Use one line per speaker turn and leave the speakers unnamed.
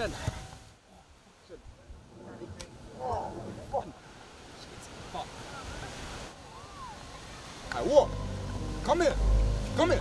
Action.
Oh, fuck.
Fuck.
I walk. Come here.